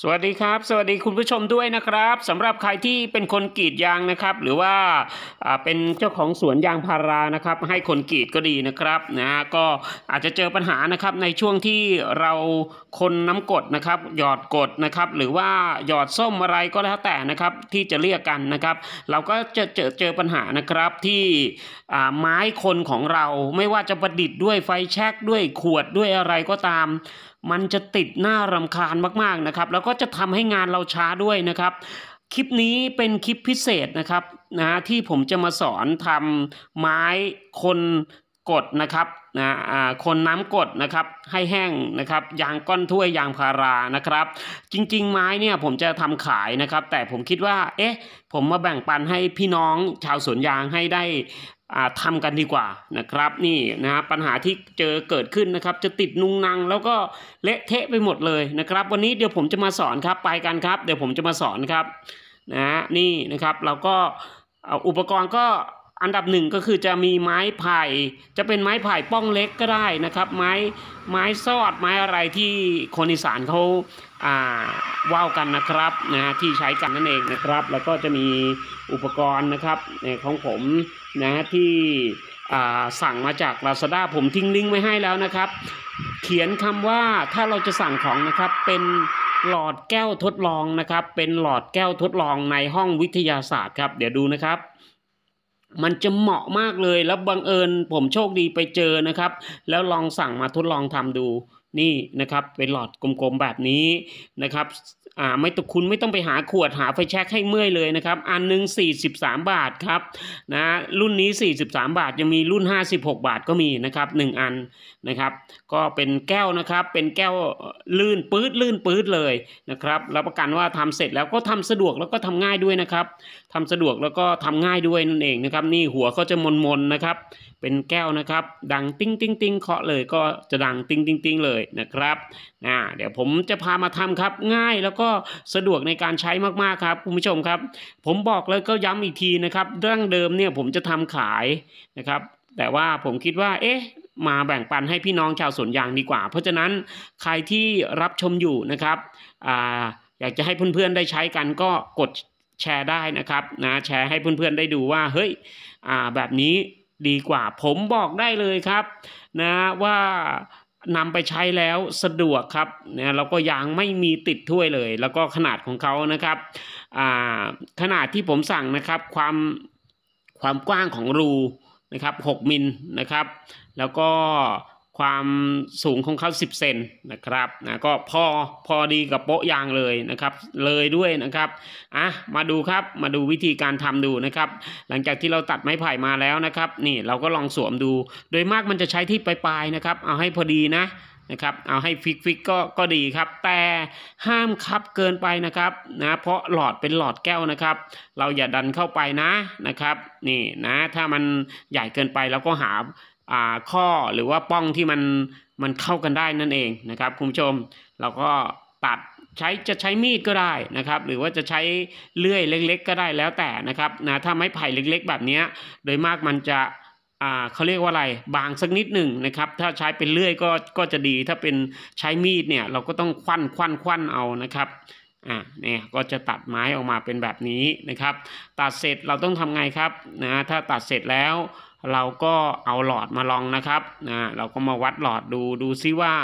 สวัสดีครับ สวัสดีคุณผู้ชมด้วยนะครับสำหรับใครที่เป็นคนกรีดยางนะครับ หรือว่าอ่าเป็นเจ้าของสวนยางพารานะครับ ให้คนกรีดก็ดีนะครับนะก็อาจจะเจอปัญหานะครับในช่วงที่เราคนน้ำกดนะครับ หยอดกดนะครับ หรือว่าหยอดส้มอะไรก็แล้วแต่นะครับ ที่จะเรียกกันนะครับ เราก็จะเจอเจอปัญหานะครับที่อ่าไม้คนของเราไม่ว่าจะประดิษฐ์ด้วยไฟแช็กด้วยขวดด้วยอะไรก็ตาม มันจะติดหน้ารำคาญมากๆนะครับ แล้วก็จะทำให้งานเราช้าด้วยนะครับคลิปนี้เป็นคลิปพิเศษนะครับนะที่ผมจะมาสอนทำไม้คนกดนะครับนะอ่าคนน้ำกดนะครับให้แห้งนะครับยางก้อนถ้วยยางพารานะครับ จริง ๆ ไม้เนี่ยผมจะทำขายนะครับ แต่ผมคิดว่าเอ๊ะผมมาแบ่งปันให้พี่น้องชาวสวนยางให้ได้ ทำกันดีกว่านะครับนี่นะฮะปัญหาที่เจอเกิดขึ้นนะครับ จะติดนุงนังแล้วก็เละเทะไปหมดเลยนะครับ วันนี้เดี๋ยวผมจะมาสอนครับไปกันครับ เดี๋ยวผมจะมาสอนครับนะฮะนี่นะครับเราก็เอาอุปกรณ์ก็ อันดับหนึ่งก็คือจะมีไม้ไผ่ จะเป็นไม้ไผ่ป้องเล็กก็ได้นะครับ ไม้ไม้ซอดไม้อะไรที่คนอีสานเขาอ่าว่าวกันนะครับนะฮะที่ใช้กันนั่นเองนะครับ แล้วก็จะมีอุปกรณ์นะครับเนี่ยของผมนะฮะที่อ่าสั่งมาจาก Lazada ผมทิ้งลิงก์ไว้ให้แล้วนะครับ เขียนคำว่าถ้าเราจะสั่งของนะครับเป็นหลอดแก้วทดลองนะครับ เป็นหลอดแก้วทดลองในห้องวิทยาศาสตร์ครับ เดี๋ยวดูนะครับ มันจะเหมาะมากเลย แล้วบังเอิญผมโชคดีไปเจอนะครับ แล้วลองสั่งมาทดลองทำดูนี่นะครับเป็นหลอดกลมๆแบบนี้นะครับ อ่าไม่ต้องคุณไม่ต้องไปหาขวดหาไฟแช็กให้เมื่อยเลยนะครับ อันหนึ่ง43 บาทครับนะรุ่นนี้ 43 บาทยังมีรุ่น 56 บาทก็มีนะครับ 1 อันนะครับ ก็เป็นแก้วนะครับเป็นแก้วลื่นปื๊ดลื่นปื๊ดเลยนะครับรับประกันว่าทำเสร็จแล้วก็ทำสะดวกแล้วก็ทำง่ายด้วยนะครับทำสะดวกแล้วก็ทำง่ายด้วยนั่นเองนะครับนี่หัวก็จะมนๆนะครับ เป็นแก้วนะครับ ดังติ้งติ้งติ้งเคาะเลยก็จะดังติ้งติ้งติ้งเลยนะครับอ่าเดี๋ยวผมจะพามาทำครับง่ายแล้วก็สะดวกในการใช้มากๆครับคุณผู้ชมครับ ผมบอกเลยก็ย้ำอีกทีนะครับเรื่องเดิมเนี่ยผมจะทำขายนะครับ แต่ว่าผมคิดว่า เอ๊ะมาแบ่งปันให้พี่น้องชาวสวนยางดีกว่า เพราะฉะนั้นใครที่รับชมอยู่นะครับอ่าอยากจะให้เพื่อนๆได้ใช้กันก็กดแชร์ได้นะครับนะแชร์ให้เพื่อนๆได้ดูว่าเฮ้ยอ่าแบบนี้ดีกว่าผมบอกได้เลยครับ นะว่า นำไปใช้แล้วสะดวกครับนะแล้วก็ยางไม่มีติดถ้วยเลย แล้วก็ขนาดของเขานะครับอ่าขนาดที่ผมสั่งนะครับความความกว้างของรูนะครับ6มิลนะครับ แล้วก็ ความสูงของเขา 10 เซนนะครับนะก็พอพอดีกับโป๊ะยางเลยนะครับ เลยด้วยนะครับอะมาดูครับมาดูวิธีการทำดูนะครับ หลังจากที่เราตัดไม้ไผ่มาแล้วนะครับ นี่เราก็ลองสวมดู โดยมากมันจะใช้ที่ปลายๆนะครับ เอาให้พอดีนะนะครับเอาให้ fit fit ก็ก็ดีครับ แต่ห้ามคับเกินไปนะครับนะเพราะหลอดเป็นหลอดแก้วนะครับ เราอย่าดันเข้าไปนะนะครับ นี่นะถ้ามันใหญ่เกินไปเราก็หา ข้อหรือว่าป้องที่มันมันเข้ากันได้นั่นเองนะครับคุณผู้ชมเราก็ตัดใช้จะใช้มีดก็ได้นะครับ หรือว่าจะใช้เลื่อยเล็ก ๆ ก็ได้แล้วแต่นะครับนะถ้าไม้ไผ่เล็ก ๆ แบบนี้โดยมากมันจะอ่าเขาเรียกว่าอะไรบางสักนิดหนึ่งนะครับ ถ้าใช้เป็นเลื่อยก็ก็จะดี ถ้าเป็นใช้มีดเนี่ยเราก็ต้องควันควันควันเอานะครับอ่าเนี่ยก็จะตัดไม้ออกมาเป็นแบบนี้นะครับ ตัดเสร็จเราต้องทำไงครับนะถ้าตัดเสร็จแล้ว เราก็เอาหลอดมาลองนะครับนะเราก็มาวัดหลอดดูดูซิว่า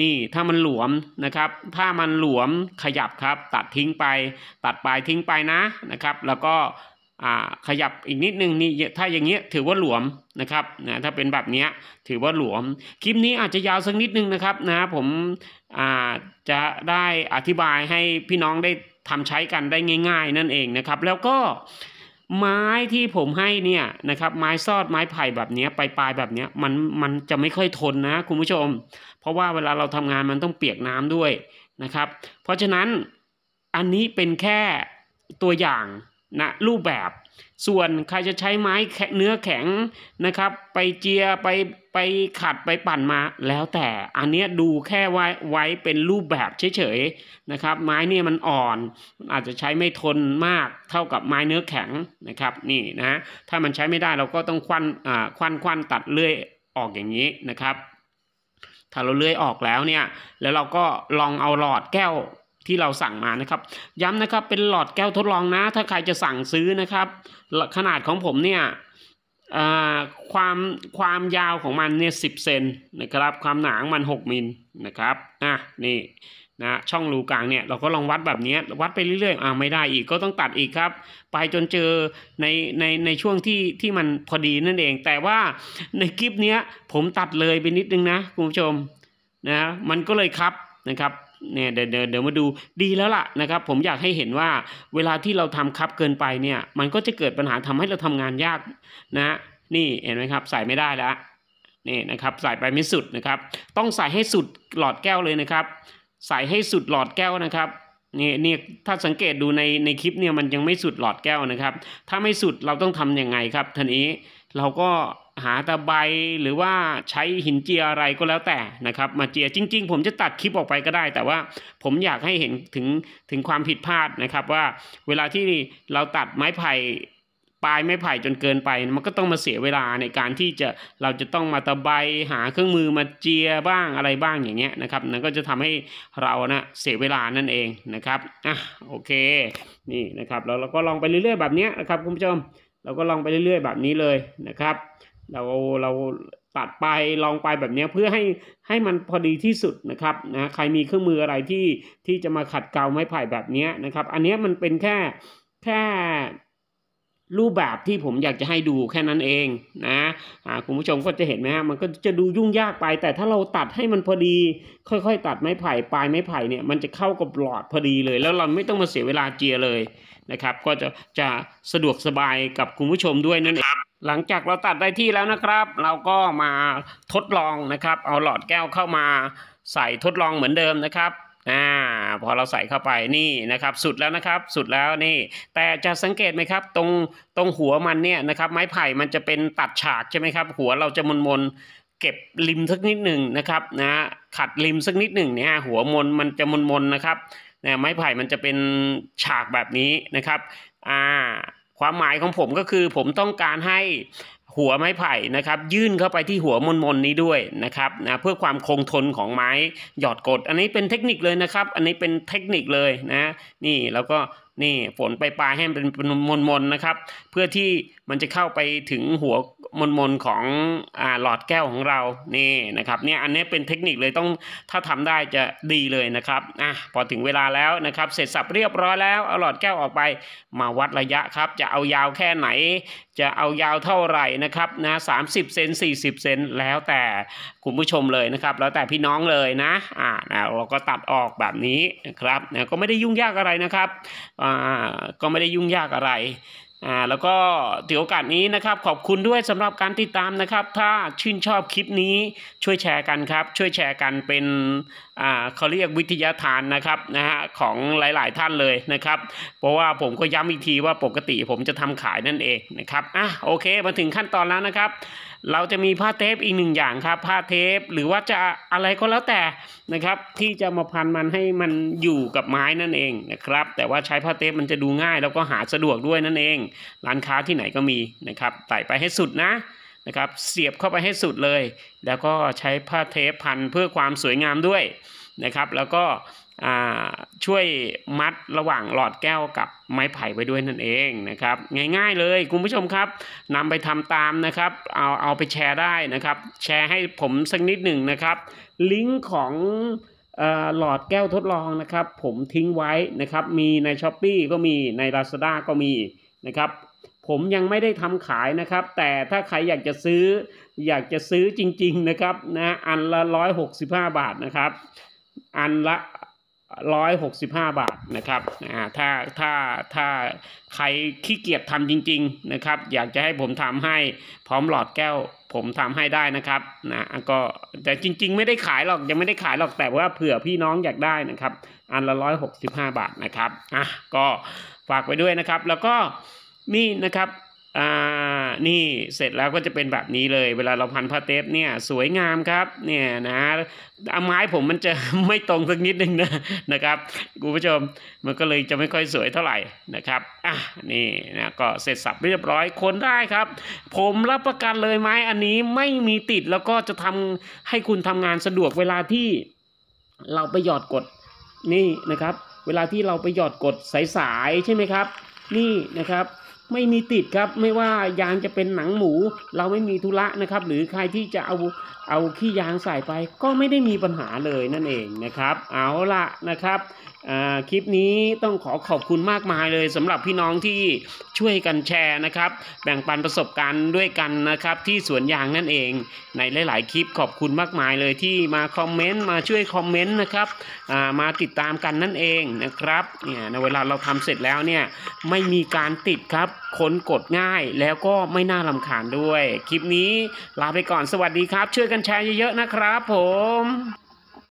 นี่ถ้ามันหลวมนะครับ ถ้ามันหลวมขยับครับ ตัดทิ้งไป ตัดปลายทิ้งไปนะนะครับ แล้วก็อ่าขยับอีกนิดนึงนี่ถ้าอย่างเงี้ยถือว่าหลวมนะครับนะถ้าเป็นแบบเนี้ยถือว่าหลวม คลิปนี้อาจจะยาวสักนิดนึงนะครับนะผมอ่าจะได้อธิบายให้พี่น้องได้ทำใช้กันได้ง่าย ๆ นั่นเองนะครับ แล้วก็ ไม้ที่ผมให้เนี่ยนะครับไม้ซอดไม้ไผ่แบบนี้ยปลายๆแบบนี้มันมันจะไม่ค่อยทนนะคุณผู้ชม เพราะว่าเวลาเราทำงานมันต้องเปียกน้ำด้วยนะครับ เพราะฉะนั้นอันนี้เป็นแค่ตัวอย่างนะรูปแบบ ส่วนใครจะใช้ไม้แข็งเนื้อแข็งนะครับ ไปเจียไปไปขัดไปปั่นมาแล้วแต่อันเนี้ยดูแค่ไว้ไว้เป็นรูปแบบเฉยๆนะครับ ไม้เนี่ยมันอ่อนอาจจะใช้ไม่ทนมากเท่ากับไม้เนื้อแข็งนะครับนี่นะถ้ามันใช้ไม่ได้เราก็ต้องควันอ่าควันควันตัดเลื่อยออกอย่างนี้นะครับ ถ้าเราเลื่อยออกแล้วเนี่ยแล้วเราก็ลองเอาหลอดแก้ว ที่เราสั่งมานะครับ ย้ำนะครับเป็นหลอดแก้วทดลองนะ ถ้าใครจะสั่งซื้อนะครับ ขนาดของผมเนี่ยความความยาวของมันเนี่ยสิเซนนะครับ ความหนาของมัน 6มิลนะครับอะนี่นะช่องรูกลางเนี่ยเราก็ลองวัดแบบนี้วัดไปเรื่อยๆอ่าไม่ได้อีกก็ต้องตัดอีกครับ ไปจนเจอในในในช่วงที่ที่มันพอดีนั่นเอง แต่ว่าในคลิปเนี้ยผมตัดเลยไปนิดนึงนะคุณผู้ชมนะมันก็เลยครับนะครับ เนี่ยเดี๋ยวเดี๋ยวมาดูดีแล้วล่ะนะครับ ผมอยากให้เห็นว่าเวลาที่เราทำคับเกินไปเนี่ย มันก็จะเกิดปัญหาทำให้เราทำงานยากนะนี่เห็นไหมครับใส่ไม่ได้แล้วนี่นะครับใส่ไปไม่สุดนะครับ ต้องใส่ให้สุดหลอดแก้วเลยนะครับ ใส่ให้สุดหลอดแก้วนะครับนี่นี่ถ้าสังเกตดูในในคลิปเนี่ยมันยังไม่สุดหลอดแก้วนะครับ ถ้าไม่สุดเราต้องทำยังไงครับทีนี้เราก็ หาตะไบหรือว่าใช้หินเจียอะไรก็แล้วแต่นะครับ มาเจียจริง ๆ ผมจะตัดคลิปออกไปก็ได้ แต่ว่าผมอยากให้เห็นถึงถึงความผิดพลาดนะครับ ว่าเวลาที่เราตัดไม้ไผ่ปลายไม้ไผ่จนเกินไป มันก็ต้องมาเสียเวลาในการที่จะเราจะต้องมาตะไบหาเครื่องมือมาเจียบ้างอะไรบ้างอย่างเงี้ยนะครับนั่นก็จะทำให้เรานะเสียเวลานั่นเองนะครับอะโอเคนี่นะครับแล้วเราก็ลองไปเรื่อยๆแบบนี้นะครับคุณผู้ชมเราก็ลองไปเรื่อยๆแบบนี้เลยนะครับ เราเราตัดไปลองไปแบบนี้เพื่อให้ให้มันพอดีที่สุดนะครับนะใครมีเครื่องมืออะไรที่ที่จะมาขัดเกลาไม้ไผ่แบบนี้นะครับ อันนี้มันเป็นแค่แค่รูปแบบที่ผมอยากจะให้ดูแค่นั้นเองนะคุณผู้ชมก็จะเห็นไหมฮะมันก็จะดูยุ่งยากไป แต่ถ้าเราตัดให้มันพอดี ค่อยๆ ตัดไม้ไผ่ปลายไม้ไผ่เนี่ยมันจะเข้ากับหลอดพอดีเลย แล้วเราไม่ต้องมาเสียเวลาเจียเลยนะครับ ก็จะจะสะดวกสบายกับคุณผู้ชมด้วยนั่นเองหลังจากเราตัดได้ที่แล้วนะครับ เราก็มาทดลองนะครับ เอาหลอดแก้วเข้ามาใส่ทดลองเหมือนเดิมนะครับอ่าพอเราใส่เข้าไปนี่นะครับ สุดแล้วนะครับ สุดแล้วนี่ แต่จะสังเกตไหมครับ ตรงตรงหัวมันเนี่ยนะครับ ไม้ไผ่มันจะเป็นตัดฉากใช่ไหมครับ หัวเราจะมนมนเก็บริมสักนิดหนึ่งนะครับนะขัดริมสักนิดหนึ่งเนี่ยหัวมนมันจะมนมนนะครับนะไม้ไผ่มันจะเป็นฉากแบบนี้นะครับอ่า ความหมายของผมก็คือผมต้องการให้หัวไม้ไผ่นะครับ ยื่นเข้าไปที่หัวมนมนนี้ด้วยนะครับนะเพื่อความคงทนของไม้หยอดกด อันนี้เป็นเทคนิคเลยนะครับ อันนี้เป็นเทคนิคเลยนะ นี่แล้วก็นี่ฝนไปปลายๆให้มันเป็นมนมนนะครับ เพื่อที่มันจะเข้าไปถึงหัว มนมนของอ่าหลอดแก้วของเรานี่นะครับเนี่ยอันนี้เป็นเทคนิคเลยต้องถ้าทำได้จะดีเลยนะครับอะพอถึงเวลาแล้วนะครับ เสร็จสับเรียบร้อยแล้วเอาหลอดแก้วออกไป มาวัดระยะครับ จะเอายาวแค่ไหน จะเอายาวเท่าไหร่นะครับนะสามสิบเซนสี่สิบเซนแล้วแต่คุณผู้ชมเลยนะครับ แล้วแต่พี่น้องเลยนะอ่านะเราก็ตัดออกแบบนี้นะครับนะก็ไม่ได้ยุ่งยากอะไรนะครับอ่าก็ไม่ได้ยุ่งยากอะไรอ่าแล้วก็ถือโอกาสนี้นะครับ ขอบคุณด้วยสำหรับการติดตามนะครับ ถ้าชื่นชอบคลิปนี้ช่วยแชร์กันครับ ช่วยแชร์กันเป็นอ่าเขาเรียกวิทยาทานนะครับนะฮะของหลาย ๆ ท่านเลยนะครับ เพราะว่าผมก็ย้ำอีกทีว่าปกติผมจะทำขายนั่นเองนะครับอะโอเคมาถึงขั้นตอนแล้วนะครับ เราจะมีผ้าเทปอีกหนึ่งอย่างครับ ผ้าเทปหรือว่าจะอะไรก็แล้วแต่นะครับ ที่จะมาพันมันให้มันอยู่กับไม้นั่นเองนะครับ แต่ว่าใช้ผ้าเทปมันจะดูง่ายแล้วก็หาสะดวกด้วยนั่นเองร้านค้าที่ไหนก็มีนะครับใส่ไปให้สุดนะนะครับเสียบเข้าไปให้สุดเลย แล้วก็ใช้ผ้าเทปพันเพื่อความสวยงามด้วยนะครับ แล้วก็ช่วยมัดระหว่างหลอดแก้วกับไม้ไผ่ไว้ด้วยนั่นเองนะครับ ง่ายๆเลยคุณผู้ชมครับนำไปทำตามนะครับ เอาเอาไปแชร์ได้นะครับ แชร์ให้ผมสักนิดหนึ่งนะครับ ลิงก์ของหลอดแก้วทดลองนะครับ ผมทิ้งไว้นะครับ มีใน s h อ p e e ก็มีใน Lazada ก็มี นะครับ ผมยังไม่ได้ทำขายนะครับ แต่ถ้าใครอยากจะซื้อ อยากจะซื้อจริง ๆ นะครับนะอันละร้อยหกสิบห้าบาทนะครับ อันละ ร้อยหกสิบห้าบาทนะครับอ่าถ้าถ้าถ้าใครขี้เกียจทำจริง ๆนะครับ อยากจะให้ผมทำให้พร้อมหลอดแก้ว ผมทำให้ได้นะครับนะก็แต่จริง ๆ ไม่ได้ขายหรอกยังไม่ได้ขายหรอกแต่ว่าเผื่อพี่น้องอยากได้นะครับ อันละร้อยหกสิบห้าบาทนะครับอะก็ฝากไว้ด้วยนะครับ แล้วก็นี่นะครับ อ่านี่เสร็จแล้วก็จะเป็นแบบนี้เลย เวลาเราพันผ้าเทปเนี่ยสวยงามครับเนี่ยนะเอาไม้ผมมันจะไม่ตรงสักนิดนึงนะนะครับคุณผู้ชมมันก็เลยจะไม่ค่อยสวยเท่าไหร่นะครับอะนี่นะก็เสร็จสับเรียบร้อยคนได้ครับ ผมรับประกันเลยไม้อันนี้ไม่มีติดแล้วก็จะทำให้คุณทำงานสะดวกเวลาที่เราไปหยอดกดนี่นะครับ เวลาที่เราไปหยอดกดสายๆใช่ไหมครับ นี่นะครับ ไม่มีติดครับ ไม่ว่ายางจะเป็นหนังหมู เราไม่มีธุระนะครับ หรือใครที่จะเอาเอาขี้ยางใส่ไป ก็ไม่ได้มีปัญหาเลยนั่นเองนะครับ เอาละนะครับ คลิปนี้ต้องขอขอบคุณมากมายเลยสำหรับพี่น้องที่ช่วยกันแชร์นะครับ แบ่งปันประสบการณ์ด้วยกันนะครับ ที่สวนยางนั่นเอง ในหลาย ๆ คลิปขอบคุณมากมายเลยที่มาคอมเมนต์มาช่วยคอมเมนต์นะครับามาติดตามกันนั่นเองนะครับเนี่ยในเวลาเราทำเสร็จแล้วเนี่ยไม่มีการติดครับค้นกดง่ายแล้วก็ไม่น่ารำคาญด้วย คลิปนี้ลาไปก่อนสวัสดีครับ ช่วยกันแชร์เยอะ ๆ นะครับผม